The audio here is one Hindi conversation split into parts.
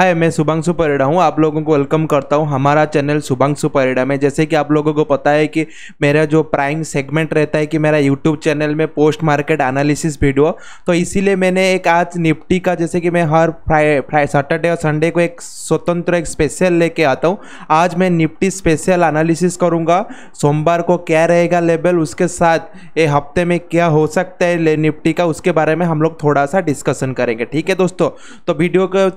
हाय, मैं शुभांशु परिड़ा हूँ। आप लोगों को वेलकम करता हूँ हमारा चैनल शुभांशु परिड़ा में। जैसे कि आप लोगों को पता है कि मेरा जो प्राइम सेगमेंट रहता है कि मेरा यूट्यूब चैनल में पोस्ट मार्केट एनालिसिस वीडियो तो इसीलिए मैंने एक आज निफ्टी का, जैसे कि मैं हर फ्राई फ्राई सैटरडे और संडे को एक स्वतंत्र एक स्पेशल लेके आता हूँ। आज मैं निफ्टी स्पेशल एनालिसिस करूँगा। सोमवार को क्या रहेगा लेवल उसके साथ ये हफ़्ते में क्या हो सकता है निफ्टी का, उसके बारे में हम लोग थोड़ा सा डिस्कशन करेंगे। ठीक है दोस्तों? तो वीडियो को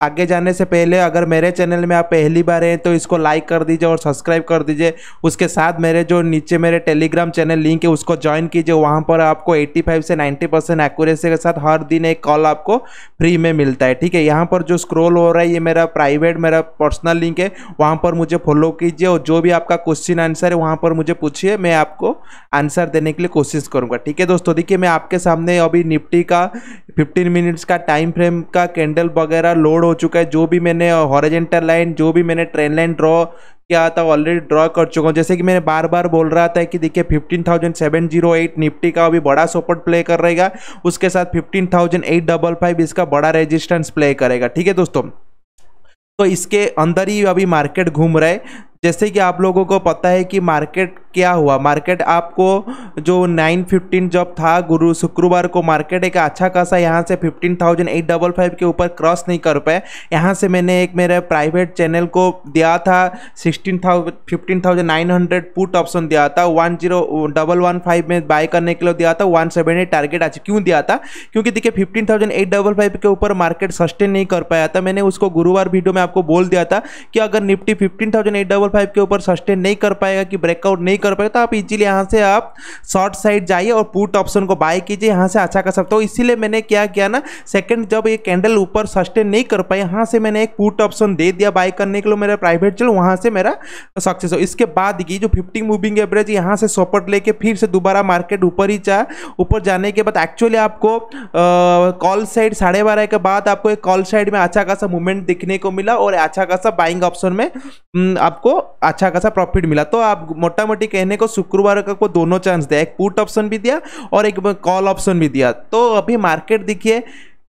आगे जाने से पहले अगर मेरे चैनल में आप पहली बार हैं तो इसको लाइक कर दीजिए और सब्सक्राइब कर दीजिए। उसके साथ मेरे जो नीचे मेरे टेलीग्राम चैनल लिंक है, उसको ज्वाइन कीजिए। वहाँ पर आपको 85 से 90 परसेंट एक्यूरेसी के साथ हर दिन एक कॉल आपको फ्री में मिलता है। ठीक है, यहाँ पर जो स्क्रोल हो रहा है, ये मेरा प्राइवेट मेरा पर्सनल लिंक है। वहाँ पर मुझे फॉलो कीजिए और जो भी आपका क्वेश्चन आंसर है, वहाँ पर मुझे पूछिए। मैं आपको आंसर देने के लिए कोशिश करूँगा। ठीक है, दोस्तों, देखिए, मैं आपके सामने अभी निफ्टी का फिफ्टीन मिनट्स का टाइम फ्रेम का कैंडल वगैरह लोड हो चुका है। जो भी मैंने हॉरिजेंटल लाइन जो भी मैंने ट्रेन लाइन ड्रॉ किया था ऑलरेडी ड्रॉ कर चुका हूँ। जैसे कि मैंने बार बार बोल रहा था कि देखिए fifteen thousand seven zero eight Nifty का अभी बड़ा सपोर्ट प्ले कर रहेगा उसके साथ fifteen thousand eight double five इसका बड़ा रेजिस्टेंस प्ले करेगा। ठीक है दोस्तों? तो इसके अंदर ही अभी मार्केट घूम रहा है। जैसे कि आप लोगों को पता है कि मार्केट क्या हुआ? मार्केट आपको जो 915 जब था गुरु शुक्रवार को मार्केट एक अच्छा खासा यहाँ से 15,855 के ऊपर क्रॉस नहीं कर पाए। यहाँ से मैंने एक मेरे प्राइवेट चैनल को दिया था 16,000 15,900 पुट ऑप्शन दिया था one zero double one five में बाय करने के लिए दिया था वन सेवन टारगेट आज क्यों दिया था? क्योंकि देखिए fifteen thousand eight double five के ऊपर मार्केट सस्टेन नहीं कर पाया था। मैंने उसको गुरुवार वीडियो में आपको बोल दिया था कि अगर Nifty fifteen thousand eight double five के ऊपर सस्टेन नहीं कर पाएगा कि ब्रेकआउट नहीं कर पाएगा तो आप इजीली यहाँ से आप शॉर्ट साइड जाइए और पुट ऑप्शन को बाय कीजिए यहाँ से अच्छा कर सकते हो। इसीलिए मैंने क्या किया ना सेकंड जब ये कैंडल ऊपर सस्टेन नहीं कर पाए यहाँ से मैंने एक पुट ऑप्शन दे दिया बाय करने के लिए मेरा प्राइवेट चल वहाँ से मेरा सक्सेस हो। इसके बाद की जो फिफ्टी मूविंग एवरेज यहाँ से सपोर्ट लेके फिर से दोबारा मार्केट ऊपर ही चाह ऊपर जाने के बाद एक्चुअली आपको कॉल साइड साढ़े बारह के बाद आपको एक कॉल साइड में अच्छा खासा मूवमेंट दिखने को मिला और अच्छा खासा बाइंग ऑप्शन में हम्म, आपको अच्छा खासा प्रॉफिट मिला। तो आप मोटा मोटी कहने को शुक्रवार का दोनों चांस दिया, एक पुट ऑप्शन भी दिया और एक कॉल ऑप्शन भी दिया। तो अभी मार्केट देखिए,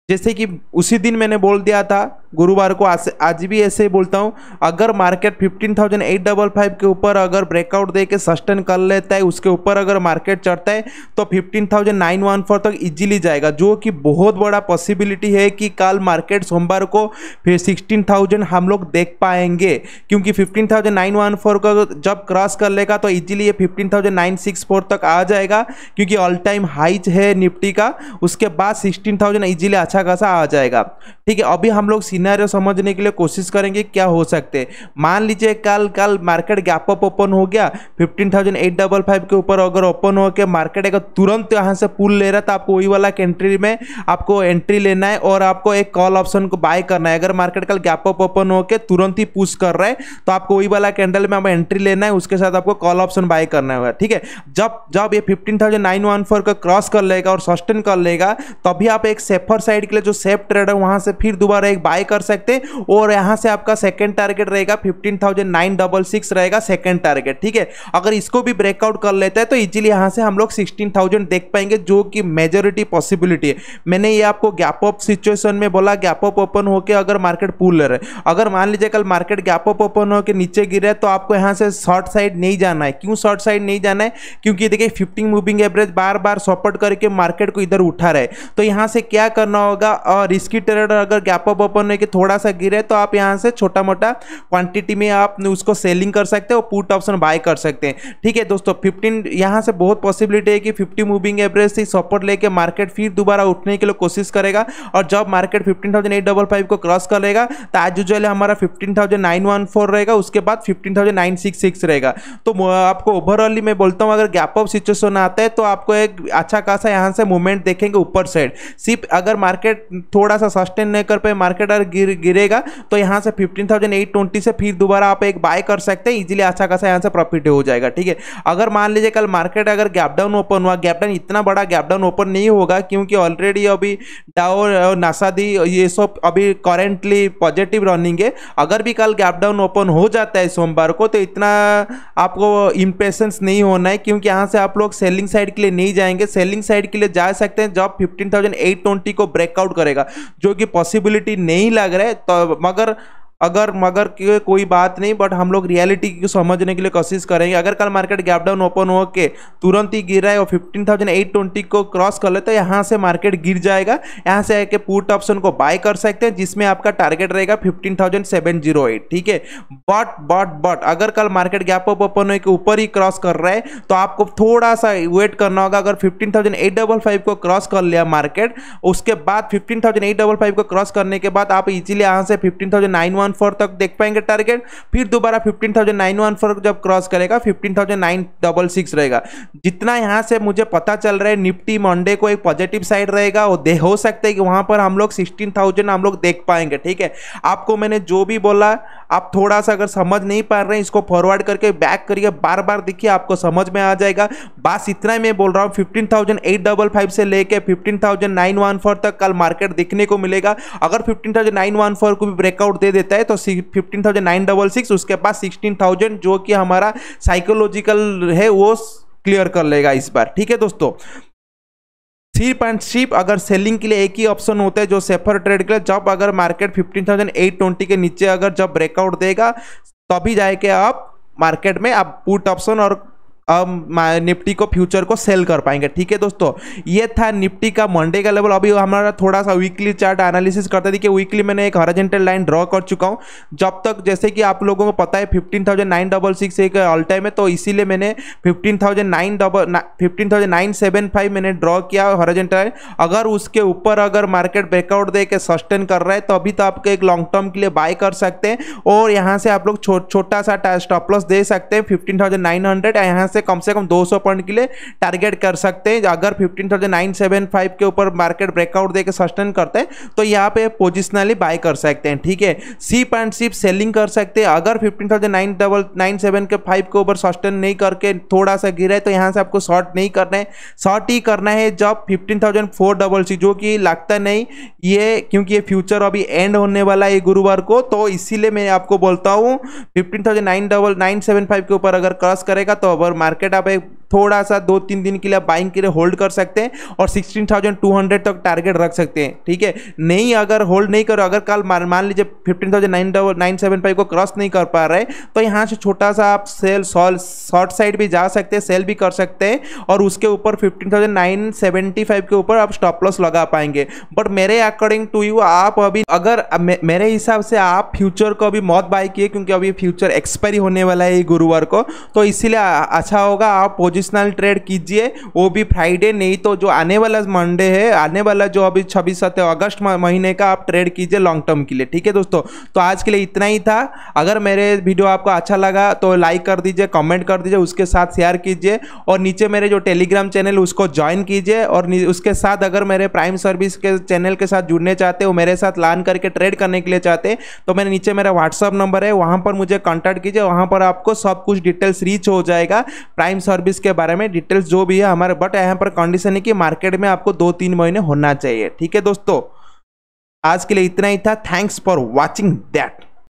जैसे कि उसी दिन मैंने बोल दिया था गुरुवार को आज आज भी ऐसे ही बोलता हूँ, अगर market fifteen thousand eight double five के ऊपर अगर ब्रेकआउट दे के सस्टेन कर लेता है, उसके ऊपर अगर मार्केट चढ़ता है तो fifteen thousand nine one four तक इजीली जाएगा, जो कि बहुत बड़ा पॉसिबिलिटी है कि कल मार्केट सोमवार को फिर सिक्सटीन थाउज़ेंड हम लोग देख पाएँगे, क्योंकि fifteen thousand nine one four का जब क्रॉस कर लेगा तो इजीली ये fifteen thousand nine six four तक आ जाएगा, क्योंकि ऑल टाइम हाइज है निफ्टी का, उसके बाद सिक्सटीन थाउज़ेंड ईजिली अच्छा खासा आ जाएगा। ठीक है, अभी हम लोग सीनारियो समझने के लिए कोशिश करेंगे क्या हो सकते हैं। मान लीजिए कल कल मार्केट गैप अप ओपन हो गया fifteen thousand eight double five के ऊपर अगर ओपन हो के मार्केट अगर तुरंत यहाँ से पुल ले रहा तो आपको वही वाला एंट्री में आपको एंट्री लेना है और आपको एक कॉल ऑप्शन को बाय करना है। अगर मार्केट कल गैप अप ओपन होकर तुरंत ही पुश कर रहा है तो आपको वही वाला कैंडल में एंट्री लेना है, उसके साथ आपको कॉल ऑप्शन बाय करना होगा, ठीक है? जब जब ये fifteen thousand nine one four का क्रॉस कर लेगा और सस्टेन कर लेगा, तभी आप एक सेफर साइड के लिए जो सेफ़ ट्रेड है, वहाँ से फिर दोबारा एक बाय कर सकते हैं। और यहाँ से आपका सेकंड टारगेट रहेगा fifteen thousand nine double six रहेगा सेकंड टारगेट ठीक है? अगर इसको भी ब्रेकआउट कर लेता है तो इजीली यहाँ से हम लोग सिक्सटीन थाउज़ेंड देख पाएँगे, जो कि मेजोरिटी पॉसिबिलिटी है। मैंने ये आपको गैप अप सिचुएशन में बोला गैप अप ओपन होकर अगर मार्केट पुल ले रहे अगर मान लीजिए कल मार्केट गैप अप ओपन होकर नीचे गिरे तो आपको यहाँ से शॉर्ट साइड नहीं जाना है। क्यों शॉर्ट साइड नहीं जाना है? क्योंकि देखिए फिफ्टीन मूविंग एवरेज बार बार सपोर्ट करके मार्केट को इधर उठा रहे तो यहाँ से क्या करना होगा? और रिस्की ट्रेडर अगर गैप अप ओपन होकर थोड़ा सा गिरे तो आप यहाँ से छोटा मोटा क्वांटिटी में आप उसको सेलिंग कर सकते हैं और पुट ऑप्शन बाय कर सकते हैं। ठीक है दोस्तों 15 यहाँ से बहुत पॉसिबिलिटी है कि 50 मूविंग एवरेज से सपोर्ट लेके मार्केट फिर दोबारा उठने के लिए कोशिश करेगा और जब मार्केट फिफ्टीन को क्रॉस करेगा तो आज यूजली हमारा फिफ्टीन रहेगा, उसके बाद फिफ्टीन रहेगा। तो आपको ओवरऑली मैं बोलता हूँ, अगर गैप ऑफ़ सिचुएशन आता है तो आपको एक अच्छा खासा यहाँ से मूवमेंट देखेंगे ऊपर साइड सिर्फ़ अगर मार्केट थोड़ा सा सस्टेन नहीं कर पाए मार्केट अगर गिर, गिरेगा तो यहाँ से फिफ्टीन थाउज़ेंड एट ट्वेंटी से फिर दोबारा आप एक बाय कर सकते हैं इजीली अच्छा खासा यहाँ से प्रॉफिट हो जाएगा, ठीक है? अगर मान लीजिए कल मार्केट अगर गैप डाउन ओपन हुआ गैप डाउन इतना बड़ा गैप डाउन ओपन नहीं होगा, क्योंकि ऑलरेडी अभी डाउ नासादी ये सब अभी करेंटली पॉजिटिव रनिंग है, अगर भी कल गैप डाउन ओपन हो जाता है सोमवार को तो इतना आपको इम्पेशंस नहीं होना है, क्योंकि यहाँ से आप लोग सेलिंग साइड के लिए नहीं जाएँगे सेलिंग साइड के लिए जा सकते हैं, जब फिफ्टीन थाउज़ेंड एट ट्वेंटी को ब्रेकआउट करेगा, जो कि पॉसिबिलिटी नहीं लग रहा है तो मगर अगर मगर की कोई बात नहीं बट हम लोग रियलिटी को समझने के लिए कोशिश करेंगे। अगर कल मार्केट गैप डाउन ओपन हो के तुरंत ही गिर रहा है और फिफ्टीन थाउज़ेंड एट ट्वेंटी को क्रॉस कर ले तो यहाँ से मार्केट गिर जाएगा। यहाँ से आके पुट ऑप्शन को बाय कर सकते हैं, जिसमें आपका टारगेट रहेगा fifteen thousand seven zero eight ठीक है? बट बट बट अगर कल मार्केट गैप अप ओपन हो के ऊपर ही क्रॉस कर रहा है तो आपको थोड़ा सा वेट करना होगा। अगर fifteen thousand eight double five को क्रॉस कर लिया मार्केट उसके बाद fifteen thousand eight double five को क्रॉस करने के बाद आप इजीली यहाँ से fifteen thousand nine one four तक देख पाएँगे टारगेट फिर दोबारा fifteen thousand nine one four जब क्रॉस करेगा fifteen thousand nine double six रहेगा। जितना यहाँ से मुझे पता चल रहा है, निफ्टी मंडे को एक पॉजिटिव साइड रहेगा, और हो सकता है कि वहाँ पर हम लोग सिक्सटीन थाउज़ेंड हम लोग देख पाएँगे, ठीक है? आपको मैंने जो भी बोला आप थोड़ा सा अगर समझ नहीं पा रहे हैं, इसको फॉरवर्ड करके बैक करिए बार बार देखिए, आपको समझ में आ जाएगा। बस इतना ही मैं बोल रहा हूँ fifteen thousand eight double five से लेके fifteen thousand nine one four तक कल मार्केट दिखने को मिलेगा। अगर fifteen thousand nine one four को भी ब्रेकआउट दे देता है तो fifteen thousand nine double six उसके पास सिक्सटीन थाउज़ेंड जो कि हमारा साइकोलॉजिकल है, वो क्लियर कर लेगा इस बार। ठीक है दोस्तों? सिर्फ़ एंड सिर्फ़ अगर सेलिंग के लिए एक ही ऑप्शन होता है जो सेफर ट्रेड के लिए, जब अगर market fifteen thousand eight twenty के नीचे अगर जब ब्रेकआउट देगा, तभी जाके आप मार्केट में आप पुट ऑप्शन और अब निफ्टी को फ्यूचर को सेल कर पाएँगे। ठीक है दोस्तों? ये था निफ्टी का मंडे का लेवल अभी हमारा थोड़ा सा वीकली चार्ट एनालिसिस करते कि वीकली मैंने एक हॉरिजॉन्टल लाइन ड्रॉ कर चुका हूँ। जब तक जैसे कि आप लोगों को पता है fifteen thousand nine double six एक ऑल टाइम है तो इसीलिए मैंने fifteen thousand nine double fifteen thousand nine seven five मैंने ड्रॉ किया हॉरिजॉन्टल लाइन अगर उसके ऊपर अगर मार्केट ब्रेकआउट दे के सस्टेन कर रहा है तो अभी तो आपको एक लॉन्ग टर्म के लिए बाय कर सकते हैं। और यहाँ से आप लोग छोटा सा स्टॉप लॉस दे सकते हैं फिफ्टीन थाउज़ेंड नाइन हंड्रेड यहाँ से कम से कम दो सौ पॉइंट के लिए टारगेट कर सकते हैं। अगर फिफ्टीन के ऊपर मार्केट ब्रेकआउट देकर सस्टेन करते हैं तो यहाँ पे पोजिशनली बाय कर सकते हैं, ठीक है? सीप एंड सीप सेलिंग कर सकते हैं। अगर फिफ्टीन थाउज़ेंड के फाइव के ऊपर सस्टेन नहीं करके थोड़ा सा गिरे तो यहाँ से आपको शॉर्ट नहीं करना है। शॉर्ट ही करना है जब फिफ्टीन सी जो कि लगता नहीं ये, क्योंकि ये फ्यूचर अभी एंड होने वाला है गुरुवार को तो इसीलिए मैं आपको बोलता हूँ fifteen thousand nine double nine seven five के ऊपर अगर क्रॉस करेगा तो अगर मार्केट आप एक थोड़ा सा दो तीन दिन के लिए बाइंग के लिए होल्ड कर सकते हैं और सिक्सटीन थाउज़ेंड टू हंड्रेड तक टारगेट रख सकते हैं, ठीक है? नहीं, अगर होल्ड नहीं करो अगर कल मान लीजिए fifteen thousand nine double nine seven five को क्रॉस नहीं कर पा रहे तो यहाँ से छोटा सा आप सेल सॉल शॉर्ट साइड भी जा सकते हैं सेल भी कर सकते हैं और उसके ऊपर fifteen thousand nine seventy five के ऊपर आप स्टॉप लॉस लगा पाएँगे। बट मेरे अकॉर्डिंग टू यू आप अभी, अगर मेरे हिसाब से आप फ्यूचर को अभी मौत बाई किए, क्योंकि अभी फ्यूचर एक्सपायरी होने वाला है गुरुवार को तो इसीलिए अच्छा होगा आप पोजिशनल ट्रेड कीजिए, वो भी फ्राइडे नहीं तो जो आने वाला मंडे है, आने वाला जो अभी छब्बीस सत्य अगस्त महीने का आप ट्रेड कीजिए लॉन्ग टर्म के लिए, ठीक है दोस्तों? तो आज के लिए इतना ही था। अगर मेरे वीडियो आपको अच्छा लगा तो लाइक कर दीजिए कमेंट कर दीजिए, उसके साथ शेयर कीजिए, और नीचे मेरे जो टेलीग्राम चैनल उसको ज्वाइन कीजिए, और उसके साथ अगर मेरे प्राइम सर्विस के चैनल के साथ जुड़ने चाहते हो, मेरे साथ लान करके ट्रेड करने के लिए चाहते तो मेरे नीचे मेरा व्हाट्सअप नंबर है, वहाँ पर मुझे कॉन्टैक्ट कीजिए, वहाँ पर आपको सब कुछ डिटेल्स रीच हो जाएगा। प्राइम सर्विस के बारे में डिटेल्स जो भी है हमारे बट यहाँ पर कंडीशन है कि मार्केट में आपको दो तीन महीने होना चाहिए। ठीक है दोस्तों? आज के लिए इतना ही था। Thanks for watching that